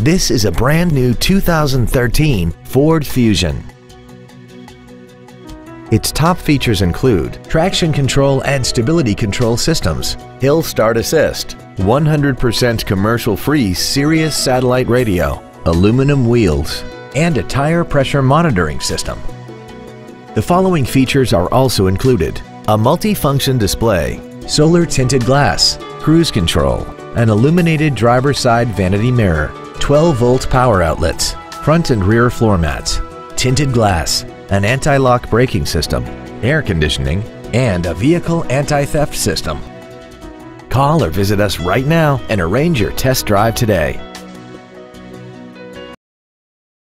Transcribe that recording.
This is a brand new 2013 Ford Fusion. Its top features include traction control and stability control systems, hill start assist, 100% commercial-free Sirius satellite radio, aluminum wheels, and a tire pressure monitoring system. The following features are also included. A multi-function display, solar tinted glass, cruise control, an illuminated driver side vanity mirror, 12 volt power outlets, front and rear floor mats, tinted glass, an anti-lock braking system, air conditioning, and a vehicle anti-theft system. Call or visit us right now and arrange your test drive today.